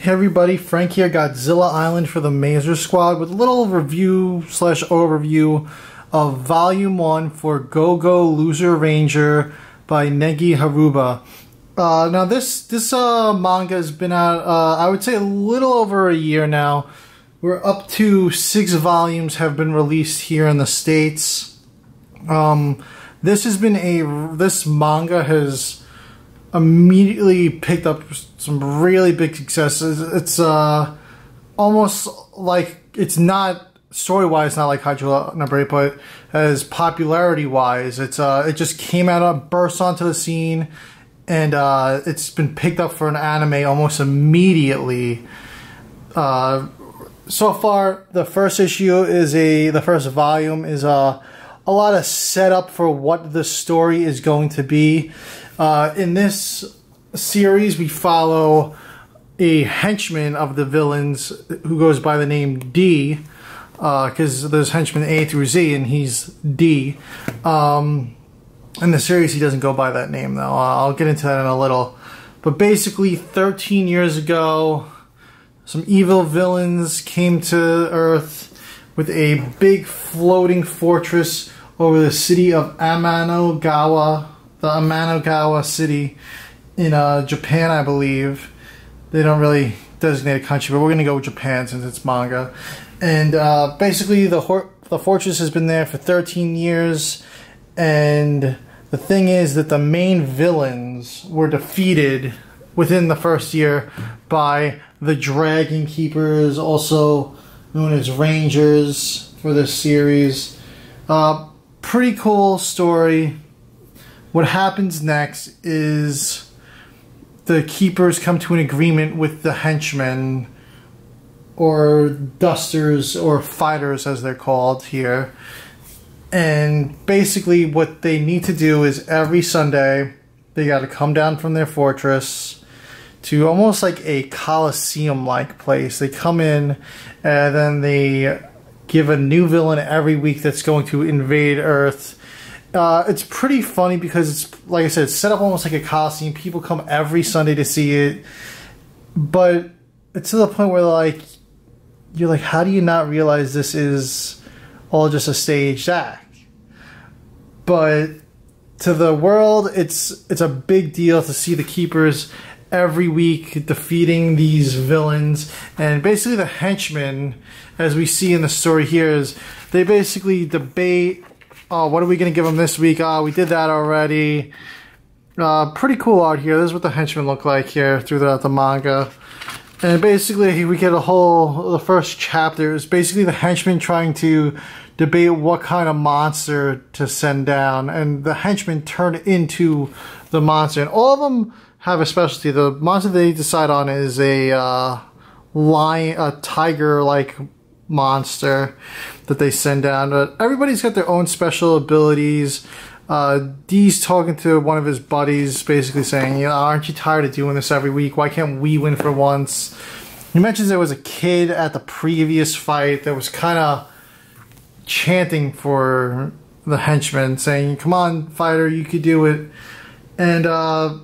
Hey everybody, Frank here, got Godzilla Island for the Maser Squad with a little review slash overview of Volume 1 for Go Go Loser Ranger by Negi Haruba. Uh, now this this uh, manga has been out, uh, I would say a little over a year now. We're up to six volumes have been released here in the States. Um, this has been a, this manga has immediately picked up some really big successes. It's uh, almost like it's not story wise, not like Kaiju number eight, but as popularity wise, it's uh, it just came out, of burst onto the scene, and uh, it's been picked up for an anime almost immediately. Uh, so far, the first issue is a the first volume is a uh, a lot of setup for what the story is going to be. Uh, in this series, we follow a henchman of the villains who goes by the name D, because uh, there's henchmen A through Z, and he's D. Um, in the series, he doesn't go by that name, though. I'll get into that in a little. But basically, 13 years ago, some evil villains came to Earth with a big floating fortress over the city of Amanogawa the Amanogawa city in uh, Japan, I believe. They don't really designate a country, but we're going to go with Japan since it's manga. And uh, basically, the the fortress has been there for 13 years, and the thing is that the main villains were defeated within the first year by the Dragon Keepers, also known as Rangers for this series. Uh, pretty cool story what happens next is the keepers come to an agreement with the henchmen or dusters or fighters as they're called here. And basically what they need to do is every sunday they got to come down from their fortress to almost like a coliseum like place. They come in and then they give a new villain every week that's going to invade earth uh, it's pretty funny because it's like I said, it's set up almost like a costume. People come every Sunday to see it, but it's to the point where like you're like, how do you not realize this is all just a staged act? But to the world, it's it's a big deal to see the keepers every week defeating these villains and basically the henchmen as we see in the story here is they basically debate oh, what are we going to give them this week? Oh, we did that already. Uh, pretty cool out here. This is what the henchmen look like here throughout the manga. And basically, we get a whole, the first chapter is basically the henchmen trying to debate what kind of monster to send down. And the henchmen turn into the monster. And all of them have a specialty. The monster they decide on is a uh, lion, a tiger-like monster that they send down. But everybody's got their own special abilities. Uh, D's talking to one of his buddies, basically saying, "You know, aren't you tired of doing this every week? Why can't we win for once?" He mentions there was a kid at the previous fight that was kind of chanting for the henchman, saying, "Come on, fighter, you could do it." And uh,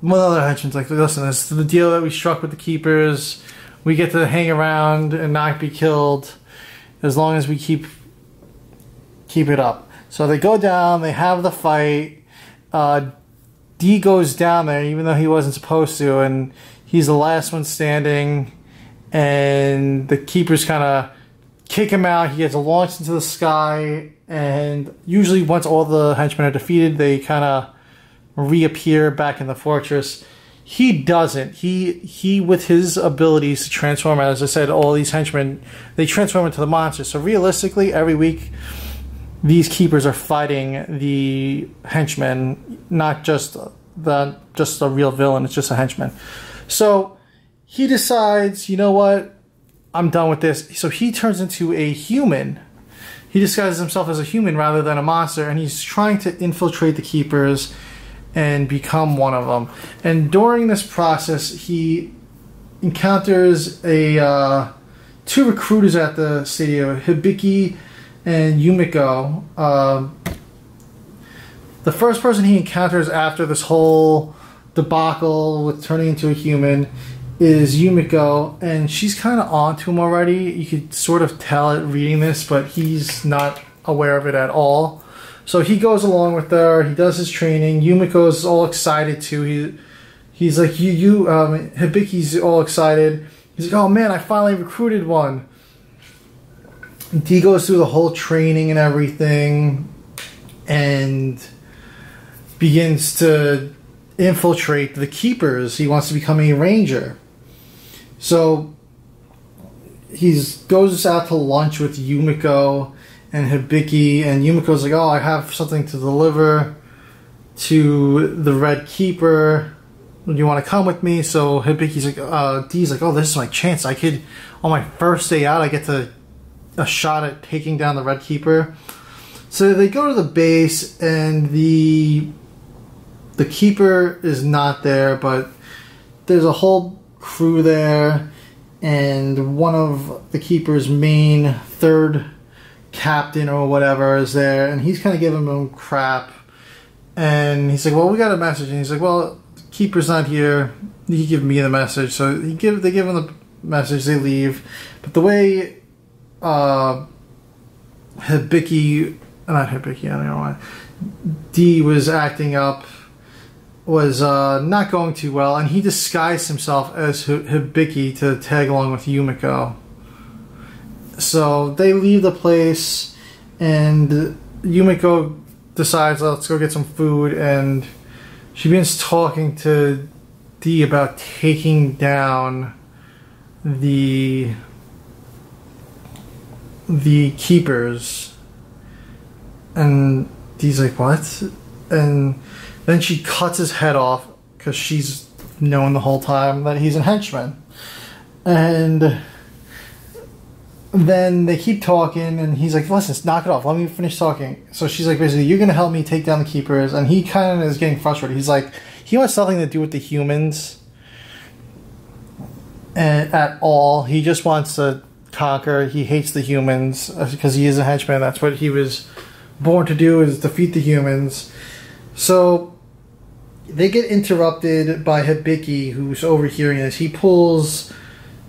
one other henchman's like, "Listen, this is the deal that we struck with the keepers we get to hang around and not be killed as long as we keep keep it up. So they go down, they have the fight. Uh, D goes down there even though he wasn't supposed to, and he's the last one standing. And the keepers kind of kick him out. He gets launched into the sky, and usually once all the henchmen are defeated, they kind of reappear back in the fortress. He doesn't. He he with his abilities to transform, as I said, all these henchmen they transform into the monster. So realistically, every week these keepers are fighting the henchmen, not just the just a real villain. It's just a henchman. So he decides, you know what? I'm done with this. So he turns into a human. He disguises himself as a human rather than a monster, and he's trying to infiltrate the keepers and become one of them. And during this process, he encounters a uh, two recruiters at the studio, Hibiki and Yumeko. Uh, the first person he encounters after this whole debacle with turning into a human is Yumeko, and she's kind of on to him already. You could sort of tell it reading this, but he's not aware of it at all. So he goes along with her. He does his training. Yumeko's all excited too. He he's like you you um, Hibiki's all excited. He's like, oh man, I finally recruited one. He goes through the whole training and everything, and begins to infiltrate the keepers. He wants to become a ranger. So he goes out to lunch with Yumeko and Hibiki, and Yumeko's like, "Oh, I have something to deliver to the Red Keeper. Do you want to come with me?" So Hibiki's like, uh, "D's like, oh, this is my chance. I could, on my first day out, I get to a shot at taking down the Red Keeper." So they go to the base, and the the keeper is not there, but there's a whole crew there, and one of the keeper's main third captain or whatever is there, and he's kind of giving him crap. And he's like, "Well, we got a message," and he's like, "Well, keeper's not here. You give me the message." So he give they give him the message. They leave, but the way uh, Hibiki, not Hibiki, I don't know why, D was acting up was uh, not going too well, and he disguised himself as Hibiki to tag along with Yumeko. So they leave the place, and Yumeko decides, oh, let's go get some food, and she begins talking to D about taking down the the keepers and D's like what and then she cuts his head off because she's known the whole time that he's a henchman. And then they keep talking, and he's like, "Listen, knock it off. Let me finish talking." So she's like, "Basically, you're gonna help me take down the keepers." And he kind of is getting frustrated. He's like, he wants nothing to do with the humans and, at all. He just wants to conquer. He hates the humans uh, because he is a henchman. That's what he was born to do: is defeat the humans. So they get interrupted by Hibiki, who's overhearing this. He pulls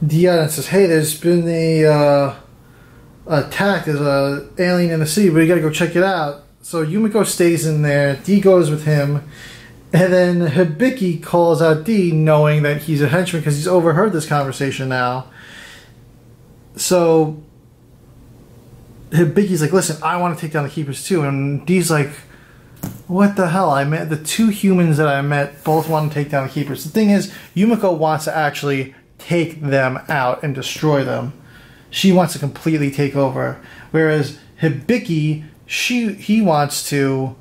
Dia and says, "Hey, there's been a uh, attack. There's a alien in the city, but you gotta go check it out." So Yumeko stays in there. D goes with him, and then Hibiki calls out D, knowing that he's a henchman because he's overheard this conversation now. So Hibiki's like, "Listen, I want to take down the keepers too," and D's like what the hell? I met the two humans that I met both want to take down the keepers. The thing is, Yumeko wants to actually take them out and destroy them. She wants to completely take over. Whereas Hibiki, she he wants to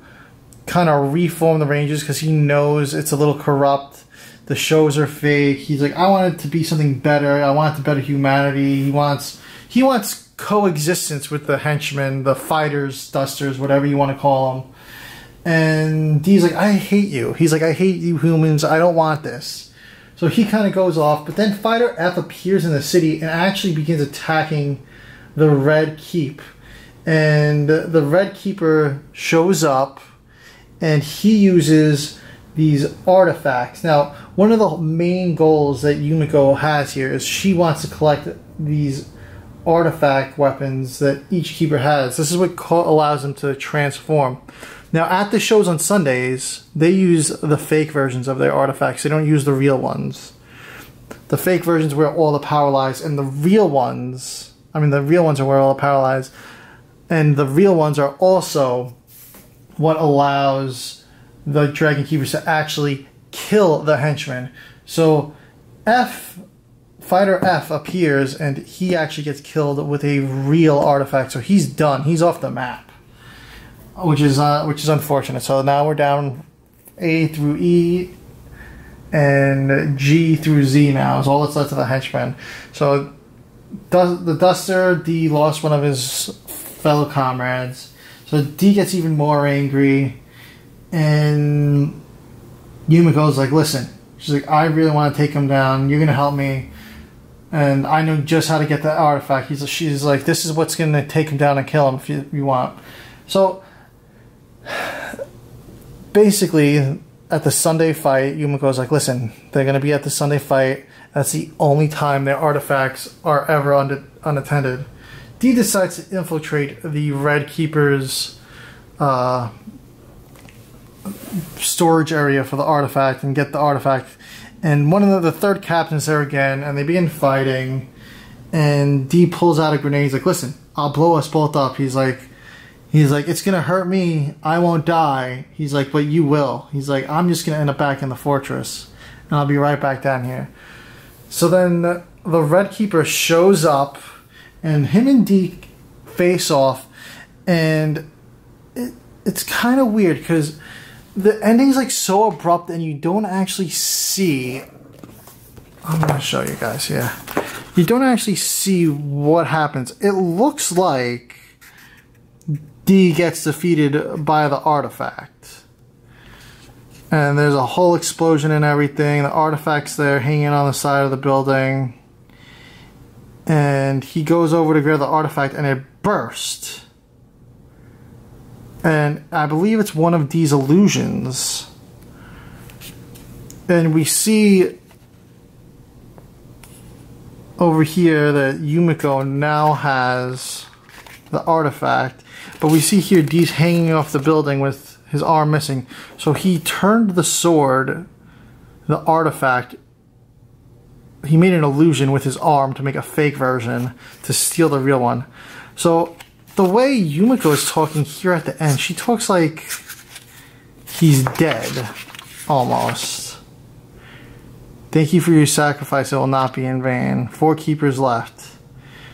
kind of reform the Rangers because he knows it's a little corrupt. The shows are fake. He's like, I want it to be something better. I want it to better humanity. He wants he wants coexistence with the henchmen, the fighters, dusters, whatever you want to call them and he's like, I hate you. He's like, I hate you humans. I don't want this. So he kind of goes off, but then Fighter F appears in the city and actually begins attacking the Red Keep. And the Red Keeper shows up and he uses these artifacts. Now, one of the main goals that Yumeko has here is she wants to collect these artifact weapons that each keeper has. This is what allows them to transform. Now, at the shows on Sundays, they use the fake versions of their artifacts. They don't use the real ones. The fake versions where all the power lies, and the real ones, I mean, the real ones are where all the power lies, and the real ones are also what allows the Dragon Keepers to actually kill the henchmen. So, F, Fighter F appears, and he actually gets killed with a real artifact. So he's done. He's off the map which is uh, which is unfortunate. So now we're down A through E and G through Z now is all that's left of the henchman. So the Duster D lost one of his fellow comrades. So D gets even more angry, and Yumeko's like, "Listen," she's like, "I really want to take him down. You're gonna help me." And I know just how to get the artifact. He's, she's like, this is what's going to take him down and kill him if you, you want. So basically, at the Sunday fight, Yumeko's like, listen, they're going to be at the Sunday fight. That's the only time their artifacts are ever un- unattended. D decides to infiltrate the Red Keeper's uh, storage area for the artifact and get the artifact. And one of the, third captain's there again, and they begin fighting. And D pulls out a grenade. He's like, "Listen, I'll blow us both up." He's like, "He's like, it's gonna hurt me. I won't die." He's like, "But you will." He's like, "I'm just gonna end up back in the fortress, and I'll be right back down here." So then the, the Red Keeper shows up, and him and D face off, and it, it's kind of weird because the ending's like so abrupt and you don't actually see I'm gonna show you guys here. You don't actually see what happens. It looks like D gets defeated by the artifact. And there's a whole explosion and everything. The artifact's there hanging on the side of the building. And he goes over to grab the artifact and it bursts and I believe it's one of these illusions. And we see over here that Yumeko now has the artifact, but we see here D's hanging off the building with his arm missing. So he turned the sword, the artifact, he made an illusion with his arm to make a fake version to steal the real one. So the way Yumeko is talking here at the end, she talks like he's dead, almost. Thank you for your sacrifice, it will not be in vain. Four keepers left.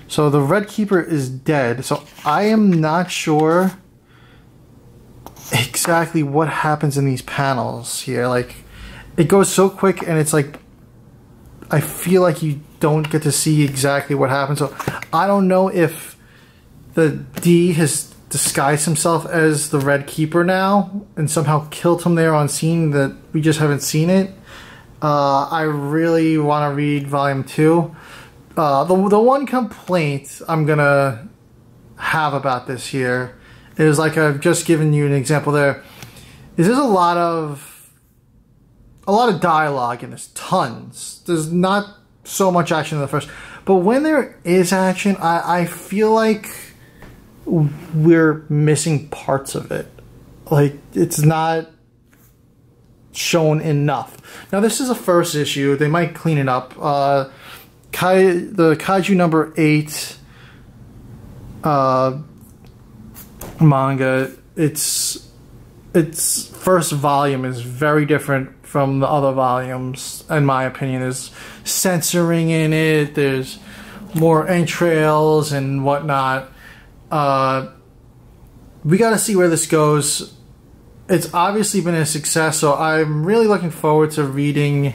So the red keeper is dead. So I am not sure exactly what happens in these panels here. Like, it goes so quick and it's like, I feel like you don't get to see exactly what happens. So I don't know if the D has disguised himself as the Red Keeper now and somehow killed him there on scene that we just haven't seen it. Uh, I really want to read Volume 2. Uh, the, the one complaint I'm going to have about this here is like I've just given you an example there is there's a lot of a lot of dialogue in this tons there's not so much action in the first but when there is action I, I feel like we're missing parts of it. Like it's not shown enough. Now this is a first issue. They might clean it up. Uh, Kai, the Kaiju number eight uh, manga. It's its first volume is very different from the other volumes. In my opinion, there's censoring in it. There's more entrails and whatnot. Uh, we got to see where this goes. It's obviously been a success, so I'm really looking forward to reading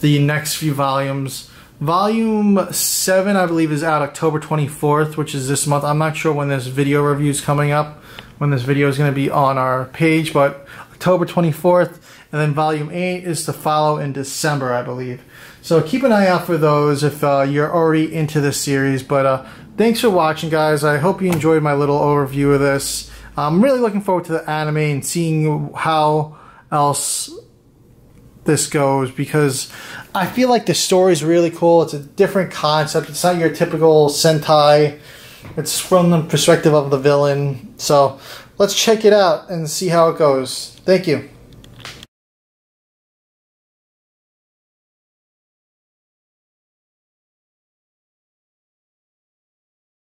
the next few volumes. Volume 7, I believe, is out October 24th, which is this month. I'm not sure when this video review is coming up, when this video is going to be on our page, but October 24th. And then Volume 8 is to follow in December, I believe. So keep an eye out for those if uh, you're already into this series. But uh, thanks for watching, guys. I hope you enjoyed my little overview of this. I'm really looking forward to the anime and seeing how else this goes because I feel like the story is really cool. It's a different concept. It's not your typical Sentai. It's from the perspective of the villain. So let's check it out and see how it goes. Thank you.